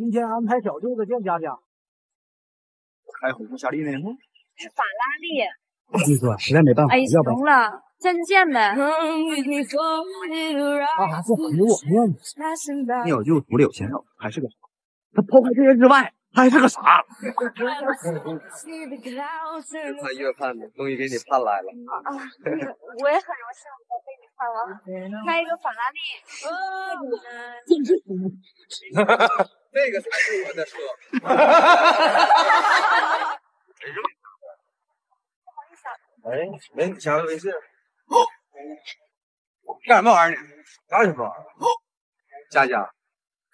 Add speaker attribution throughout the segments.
Speaker 1: 今天安排小舅子见佳佳，
Speaker 2: 开红夏利呢？
Speaker 3: 是法拉利。
Speaker 1: 我跟你说，实在没办法，
Speaker 3: 哎，
Speaker 1: 要不
Speaker 3: 行了，再见呗。
Speaker 1: 他还是很有我面子。
Speaker 2: 你小舅除了有钱少，还是个啥。他抛开这些之外，他还是个啥。
Speaker 4: 越盼越盼的，终于给你盼来了。
Speaker 3: 啊，我也很荣幸被你盼了，开一个法拉利。
Speaker 4: 这个才是我的车。
Speaker 2: 哎，没加个微信。干什么玩意儿呢？干什么？
Speaker 4: 佳佳，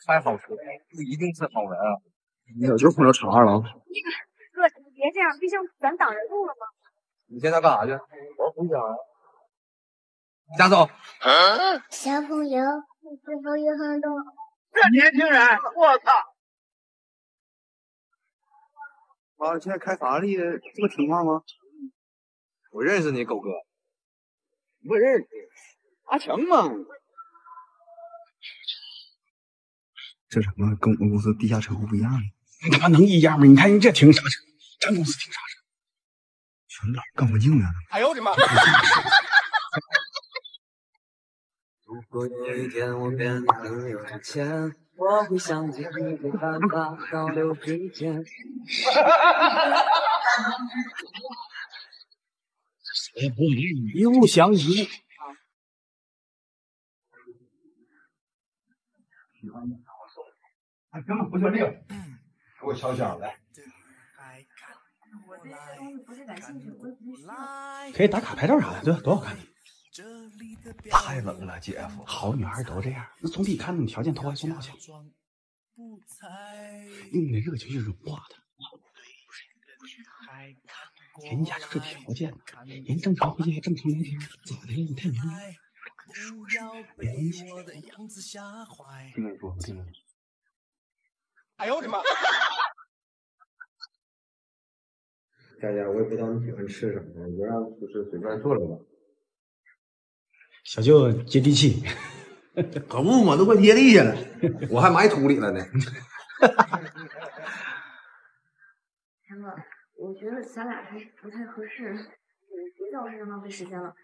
Speaker 4: 开好车不一定是好人啊。
Speaker 2: 你小舅碰着长二郎。
Speaker 3: 哥，你别这样，毕竟咱挡人路了嘛。
Speaker 4: 你现在干啥去？我回家。加走。
Speaker 5: 小朋友，你是否有很多？
Speaker 2: 这年轻人，我操！啊，现在开法拉利这么听话吗？
Speaker 4: 我认识你，狗哥。
Speaker 2: 不认识，阿强吗。这什么跟我们公司地下车库不一样？
Speaker 1: 你他妈能一样吗？你看人这停啥车？咱公司停啥车？
Speaker 2: 全哪干活净呢？
Speaker 4: 哎呦我的妈！
Speaker 6: 如果有一天我变得很有钱，我会想尽一切办法倒流时间。
Speaker 1: 一物降一物。
Speaker 2: 还根本不叫这个，给我敲响来。
Speaker 1: 可以打卡拍照啥的，对，多好看！
Speaker 2: 太冷了，姐夫。
Speaker 1: 好女孩都这样，那总比看你条件投怀送抱强。用你的热情去融化他。人家就这条件呢，人正常回家正常聊天，咋的了？你太明白。别危险。
Speaker 2: 听你说，听你说。
Speaker 4: 哎呦我的妈！
Speaker 7: 佳佳，我也不知道你喜欢吃什么，你就让厨师随便做了吧。
Speaker 1: 小舅接地气，
Speaker 2: 可不嘛，都快接地下了，
Speaker 4: 我还埋土里了呢。
Speaker 5: 天哥，我觉得咱俩还是不太合适，别在我身上浪费时间了。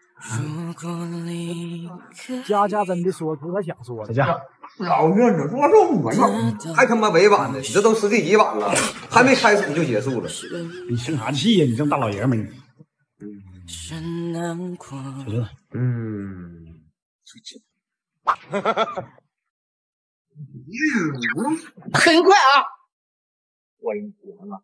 Speaker 1: 佳佳真的说出她想说的。佳佳，
Speaker 2: 老院子多重啊！
Speaker 4: 还他妈委婉呢？你这都十第几晚了，还没开始就结束了。
Speaker 1: 你生啥气呀？你这么大老爷们儿，小舅子，
Speaker 7: 嗯，
Speaker 2: 很快啊！
Speaker 1: 我一天了。